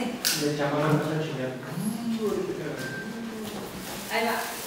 네. 근데 자막을 하시면 Ahí va.